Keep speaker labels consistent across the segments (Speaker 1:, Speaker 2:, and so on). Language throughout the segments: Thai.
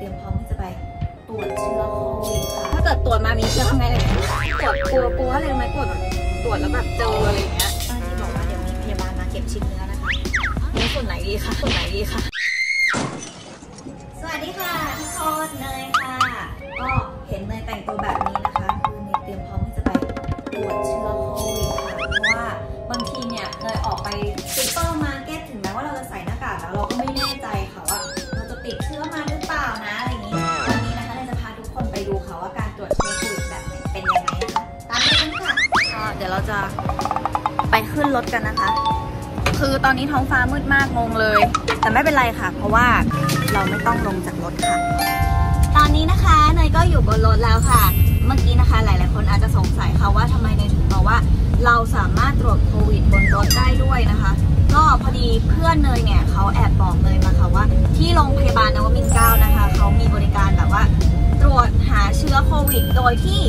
Speaker 1: เตรียมพร้อมที่จะไปตรวจเชื้อโควิดค่ะ ถ้าเกิดตรวจมามีเชื้อทำไงเลยตรวจกลัวกลัวอะไรรู้ไหมกลัวแบบตรวจแล้วแบบเจออะไรอย่างเงี้ยเจ้าหน้าที่บอกว่าเดี๋ยวมีพยาบาลมาเก็บชิ้นเนื้อนะคะนี่ส่วนไหนดีคะส่วนไหนดีคะสวัสดีค่ะทุกคนเนยค่ะ ก็เห็นเนยแต่งตัวแบบนี้นะคะคือเนยเตรียมพร้อมที่จะไปตรวจเชื้อโควิดค่ะเพราะว่าบางทีเนี่ยเนยออกไปซูเปอร์มาร์เก็ตถึงแม้ว่าเราจะใส่หน้ากากแล้วเราก็ไม่แน่ใจ จะไปขึ้นรถกันนะคะ คือตอนนี้ท้องฟ้ามืดมากงงเลย แต่ไม่เป็นไรค่ะ เพราะว่าเราไม่ต้องลงจากรถค่ะ ตอนนี้นะคะเนยก็อยู่บนรถแล้วค่ะ เมื่อกี้นะคะ หลาย ๆ คนอาจจะสงสัยค่ะว่าทำไมเนยถึงบอกว่า เราสามารถตรวจโควิดบนรถได้ด้วยนะคะ ก็พอดีเพื่อนเนยเนี่ยเขาแอบบอกเนยมาค่ะว่า ที่โรงพยาบาลนวมินทร์เก้านะคะเขามีบริการแบบว่า ตรวจหาเชื้อโควิด โดยที่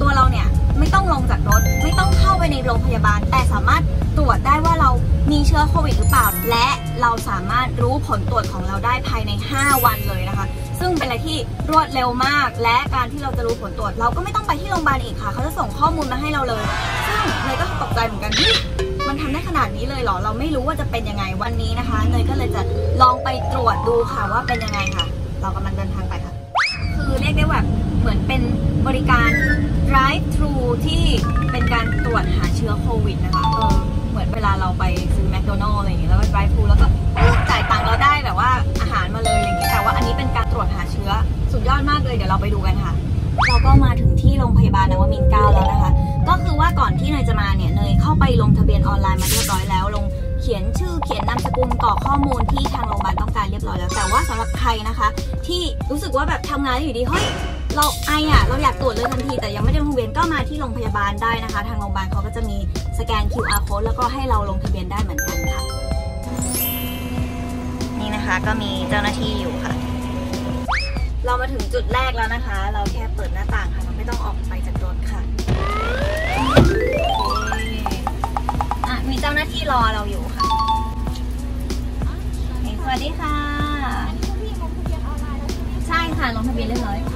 Speaker 1: ตัวเราเนี่ย ไม่ต้องลงจากรถ ไม่ต้องเข้าไปในโรงพยาบาล แต่สามารถตรวจได้ว่าเรามีเชื้อโควิดหรือเปล่า และเราสามารถรู้ผลตรวจของเราได้ภายใน 5 วันเลยนะคะ ซึ่งเป็นอะไรที่รวดเร็วมาก และการที่เราจะรู้ผลตรวจ เราก็ไม่ต้องไปที่โรงพยาบาลอีกค่ะ เขาจะส่งข้อมูลมาให้เราเลย ซึ่งเนยก็ตกใจเหมือนกันเฮ้ยมันทำได้ขนาดนี้เลยเหรอ เราไม่รู้ว่าจะเป็นยังไงวันนี้นะคะเนยก็เลยจะลองไปตรวจดูค่ะว่าเป็นยังไงค่ะ เรากำลังเดินทางไปค่ะ คือเรียกได้ว่าเหมือนเป็นบริการ drive thru ที่เป็นการตรวจหาเชื้อโควิดนะคะเออเหมือนเวลาเราไปซื้อแมคโดนัลล์อะไรอย่างเงี้ยแล้วก็ drive thru แล้วก็จ่ายตังค์เราได้แบบว่าอาหารมาเลยอะไรอย่างเงี้ยแต่ว่าอันนี้เป็นการตรวจหาเชื้อสุดยอดมากเลยเดี๋ยวเราไปดูกันค่ะ เราก็มาถึงที่โรงพยาบาลนวมินทร์เก้าแล้วนะคะ ก็คือว่าก่อนที่เนยจะมาเนี่ยเนยเข้าไปลงทะเบียนออนไลน์มาเรียบร้อยแล้วลงเขียนชื่อเขียนนามสกุลกรอกข้อมูลที่ทางโรงพยาบาลต้องการเรียบร้อยแล้ว แต่ว่าสำหรับใครนะคะ ที่รู้สึกว่าแบบทำงานแล้อยู่ดีเฮ้ย เราไออะเราอยากตรวจเลยทันที แต่ยังไม่ได้ลงทะเบียนก็มาที่โรงพยาบาลได้นะคะ ทางโรงพยาบาลเขาก็จะมีสแกน QR code แล้วก็ให้เราลงทะเบียนได้เหมือนกันค่ะ นี่นะคะก็มีเจ้าหน้าที่อยู่ค่ะ เรามาถึงจุดแรกแล้วนะคะ เราแค่เปิดหน้าต่างค่ะเราไม่ต้องออกไปจากรถค่ะโอเคอะ มีเจ้าหน้าที่รอเราอยู่ค่ะเฮ้ยสวัสดีค่ะ ใช่ค่ะลงทะเบียนเรียบร้อยโอเค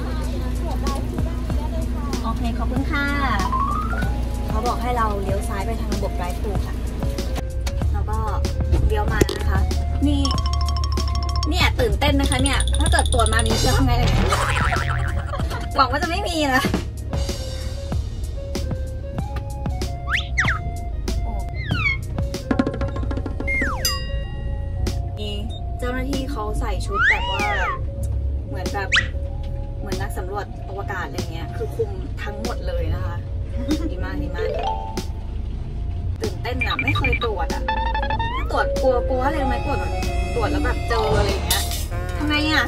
Speaker 1: ขอบคุณค่ะ เขาบอกให้เราเลี้ยวซ้ายไปทางระบบไ i ฟ์ทูค่ะ แล้วก็เลี้ยวมานะคะ นี่ เนี่ยตื่นเต้นนะคะ เนี่ย ถ้าเกิดตรวจมามีเชื้อทำไงเลยหวังว่าจะไม่มีนะโอ้มีเจ้าหน้าที่เขาใส่ชุดแบบว่า เหมือนแบบ เหมือนนักสำรวจอวกาศอะไรเงี้ย คือคุมทั้งหมดเลยนะคะ ดีมากดีมากตื่นเต้นอะไม่เคยตรวจอะถ้าตรวจกลัวกลัวอะไรรู้ไหมกลัวแบบตรวจแล้วแบบเจออะไรอย่างเงี้ยทำไงอะ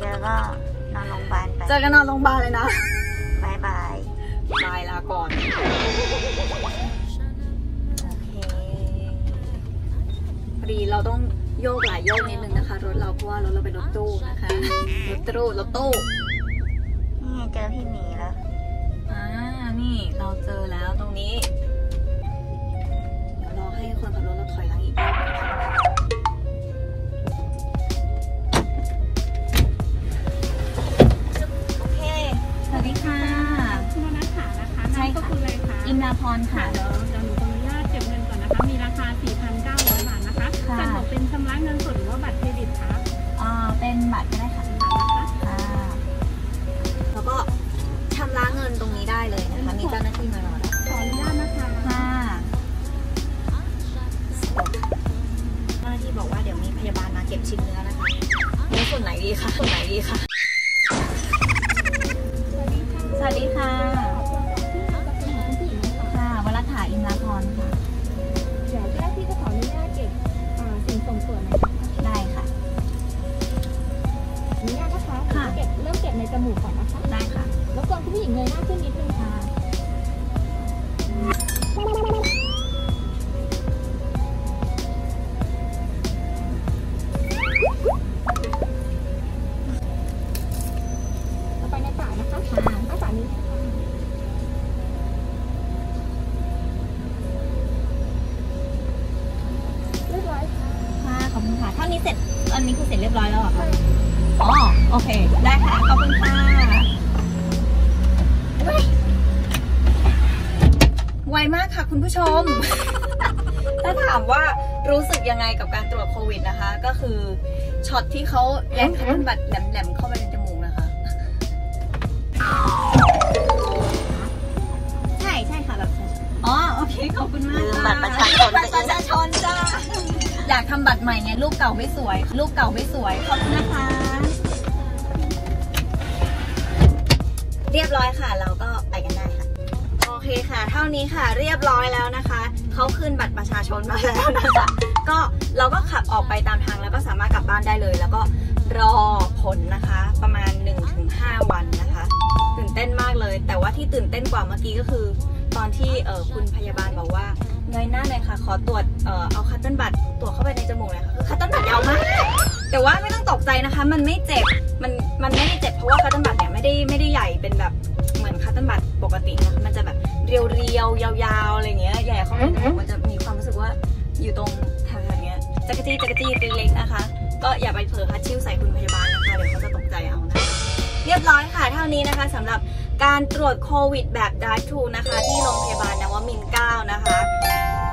Speaker 2: เจอก็นอนโรงพยาบาลไป
Speaker 1: เจอกันนอนโรงพยาบาลเลยนะ
Speaker 2: บายบาย
Speaker 1: บายลาก่อนโอเคพอดีเราต้องโยกหลายโยกนิดนึงนะคะ รถเราเพราะว่ารถเราเป็นรถตู้นะคะ รถตู้รถตู้
Speaker 2: นี่ไงเจอพี่หมีแล้ว
Speaker 1: อ่านี่เราเจอแล้วตรงนี้เดี๋ยวรอให้คนขับรถเราถอยหลังอีกรอบนะคะโอเคสวัสดีค่ะ
Speaker 3: คุณนัทขานะคะ
Speaker 1: ใช่
Speaker 3: นาม
Speaker 1: ค่ะ
Speaker 3: สกุลอะไรคะ
Speaker 1: อิมราพรค่ะ
Speaker 3: เดี๋ยวเดี๋ยวหนูขออนุญาตเก็บเงินก่อนนะคะ มีราคา 4,900 บาทนะคะ
Speaker 1: ค่ะ
Speaker 3: สะดวกเป็นชำระเงินสดหรือว่า บัตรเครดิตคะ
Speaker 1: อ่าเป็นบัตรก็ได้ค่ะ
Speaker 3: บัตรนะคะ
Speaker 1: เก็บเริ่ม
Speaker 3: เก็บในจมูกก่อนนะคะ
Speaker 1: ได้ค่ะ
Speaker 3: รบกวนคุณผู้หญิงเงยหน้าขึ้นนิดนึงค่ะต่อไปในปากนะคะ
Speaker 1: ค่ะ
Speaker 3: อ้าปากนี้นะคะเรียบร้อยค่ะ
Speaker 1: ค่ะ ขอบคุณค่ะ เท่านี้เสร็จ อันนี้คือเสร็จเรียบร้อยแล้วเหรอคะ อ๋อ โอเค ได้ค่ะ ขอบคุณค่ะเฮ้ยไวมากค่ะคุณผู้ชม ถ้าถามว่ารู้สึกยังไงกับการตรวจโควิดนะคะ ก็คือช็อตที่เขาแยกคันบัตรแหลมๆเข้าไปในจมูกนะคะ
Speaker 3: ใช่ใช่ค่ะแบบใช่
Speaker 1: อ๋อ โอเค ขอบคุณมาก
Speaker 2: ลืม
Speaker 1: ค่ะ
Speaker 2: บัตรประชาชน
Speaker 1: บัตรประชาชนจ้ากทำบัตรใหม่ไงรูปเก่าไม่สวย รูปเก่าไม่สวย ขอบคุณนะคะ เรียบร้อยค่ะ เราก็ไปกันได้ค่ะ โอเคค่ะ เท่านี้ค่ะ เรียบร้อยแล้วนะคะ เขาขึ้นบัตรประชาชนมาแล้วนะคะ ก็เราก็ขับออกไปตามทางแล้วก็สามารถกลับบ้านได้เลย แล้วก็รอผลนะคะ ประมาณ 1-5 วันนะคะ ตื่นเต้นมากเลย แต่ว่าที่ตื่นเต้นกว่าเมื่อกี้ก็คือ ตอนที่คุณพยาบาลบอกว่า เงยหน้าหน่อยค่ะ ขอตรวจเอ่อเอา cotton bud ตรวจเข้าไปในจมูกหน่อยค่ะคือ cotton bud ยาวมาก แต่ว่าไม่ต้องตกใจนะคะ มันไม่เจ็บ มันมันไม่ได้เจ็บเพราะว่า cotton bud เนี่ยไม่ได้ไม่ได้ใหญ่เป็นแบบเหมือน cotton bud ปกตินะคะมันจะแบบเรียวๆยาวๆอะไรเงี้ยแหย่เข้าไปในจมูกมันจะมีความรู้สึกว่าอยู่ตรงแถวๆเนี้ยจั๊กจี้จั๊กจี้เล็กๆนะคะ ก็อย่าไปเผลอฮัดชิ่วใส่คุณพยาบาลนะคะเดี๋ยวเขาจะตกใจเอานะคะเรียบร้อยค่ะเท่านี้นะคะสำหรับการตรวจโควิดแบบ drive thru นะคะ ที่โรงพยาบาลนวมินทร์9นะคะ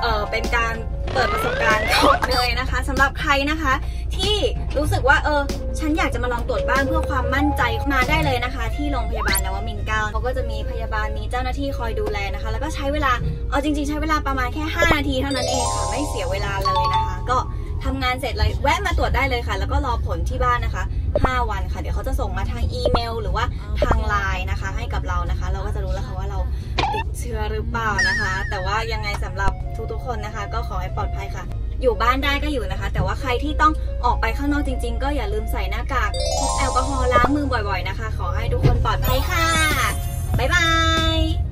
Speaker 1: เออเป็นการเปิดประสบการณ์ของเนยนะคะสำหรับใครนะคะ ที่รู้สึกว่าเออฉันอยากจะมาลองตรวจบ้างเพื่อความมั่นใจมาได้เลยนะคะ ที่โรงพยาบาลนวมินทร์9เขาก็จะมีพยาบาลมีเจ้าหน้าที่คอยดูแลนะคะ แล้วก็ใช้เวลาเอาจริง ๆ ใช้เวลาประมาณแค่ 5 นาทีเท่านั้นเองค่ะไม่เสียเวลาเลยนะคะ ก็ทำงานเสร็จเลยแวะมาตรวจได้เลยค่ะ แล้วก็รอผลที่บ้านนะคะ 5 วันค่ะ เดี๋ยวเขาจะส่งมาทางอีเมล หรือว่าทางไลน์นะคะ ให้กับเรานะคะ เราก็จะรู้แล้วค่ะว่าเรา เชื้อหรือเปล่านะคะ แต่ว่ายังไงสำหรับทุกๆคนนะคะ ก็ขอให้ปลอดภัยค่ะ อยู่บ้านได้ก็อยู่นะคะ แต่ว่าใครที่ต้องออกไปข้างนอกจริง ๆ ก็อย่าลืมใส่หน้ากากพกแอลกอฮอล์ล้างมือบ่อย ๆนะคะ ขอให้ทุกคนปลอดภัยค่ะบ๊ายบาย